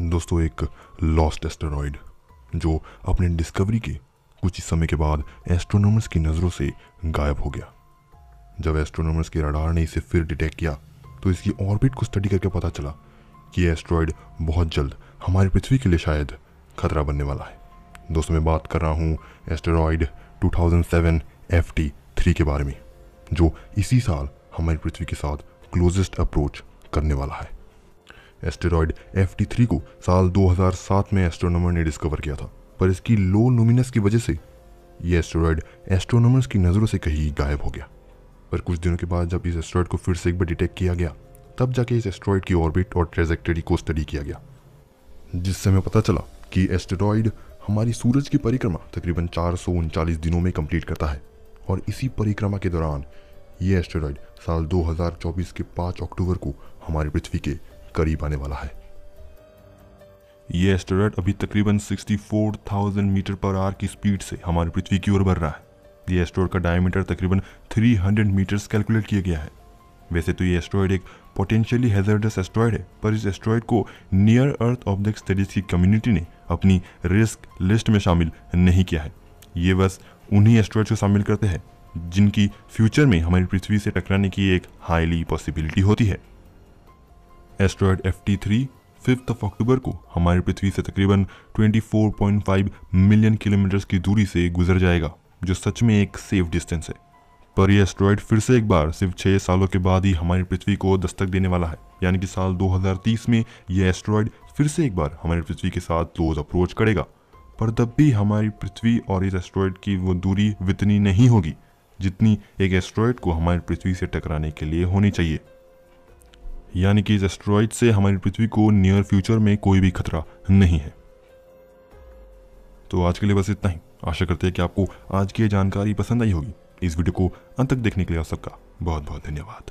दोस्तों, एक lost asteroid जो अपने डिस्कवरी के कुछ ही समय के बाद एस्ट्रोनॉमर्स की नज़रों से गायब हो गया। जब एस्ट्रोनॉमर्स के रडार ने इसे फिर डिटेक्ट किया तो इसकी ऑर्बिट को स्टडी करके पता चला कि एस्ट्रॉयड बहुत जल्द हमारी पृथ्वी के लिए शायद खतरा बनने वाला है। दोस्तों, मैं बात कर रहा हूँ एस्टेरॉयड 2007 FT3 के बारे में, जो इसी साल हमारी पृथ्वी के साथ क्लोजेस्ट अप्रोच करने वाला है। एस्टेरॉयड FT3 को साल 2007 में एस्ट्रोनॉमर ने डिस्कवर किया था। पर इसकी लो लुमिनस की वजह से ये एस्टेरॉयड एस्ट्रोनॉमर्स की नज़रों से कहीं गायब हो गया। पर कुछ दिनों के बाद जब इस एस्ट्रॉयड को फिर से एक बार डिटेक्ट किया गया, तब जाके इस एस्ट्रॉयड की ऑर्बिट और ट्रेजेक्टरी को स्टडी किया गया। जिससे हमें पता चला कि एस्टेरॉयड हमारी सूरज की परिक्रमा तकरीबन चार दिनों में कंप्लीट करता है, और इसी परिक्रमा के दौरान ये एस्टेरॉयड साल 2024 के 5 अक्टूबर को हमारी पृथ्वी के करीब आने वाला है। ये एस्टेरॉयड अभी तकरीबन 64,000 मीटर पर आर की स्पीड से हमारी पृथ्वी की ओर बढ़ रहा है। ये एस्ट्रॉयड का डायमीटर तकरीबन 300 मीटर्स कैलकुलेट किया गया है। वैसे तो ये एस्ट्रॉयड एक पोटेंशियली हैजर्डस एस्ट्रॉयड है पर इस एस्ट्रॉयड को नियर अर्थ ऑब्जेक्ट स्टडीज़ की कम्युनिटी ने अपनी रिस्क लिस्ट में शामिल नहीं किया है। ये बस उन्हीं एस्ट्रॉयड को शामिल करते हैं जिनकी फ्यूचर में हमारी पृथ्वी से टकराने की एक हाईली पॉसिबिलिटी होती है। Asteroid F T three fifth of October को हमारी पृथ्वी से तकरीबन 24.5 मिलियन किलोमीटर की दूरी से गुजर जाएगा, जो सच में एक सेफ़ डिस्टेंस है। पर यह एस्ट्रॉयड फिर से एक बार सिर्फ़ छः सालों के बाद ही हमारी पृथ्वी को दस्तक देने वाला है। यानी कि साल 2030 में यह एस्ट्रॉयड फिर से एक बार हमारी पृथ्वी के साथ क्लोज अप्रोच करेगा। पर तब भी हमारी पृथ्वी और इस एस्ट्रॉयड की वो दूरी वितनी नहीं होगी, जितनी एक एस्ट्रॉयड को हमारी पृथ्वी से टकराने के लिए होनी चाहिए। यानी कि इस एस्ट्रॉयड से हमारी पृथ्वी को नियर फ्यूचर में कोई भी खतरा नहीं है। तो आज के लिए बस इतना ही। आशा करते हैं कि आपको आज की जानकारी पसंद आई होगी। इस वीडियो को अंत तक देखने के लिए आप सबका बहुत बहुत धन्यवाद।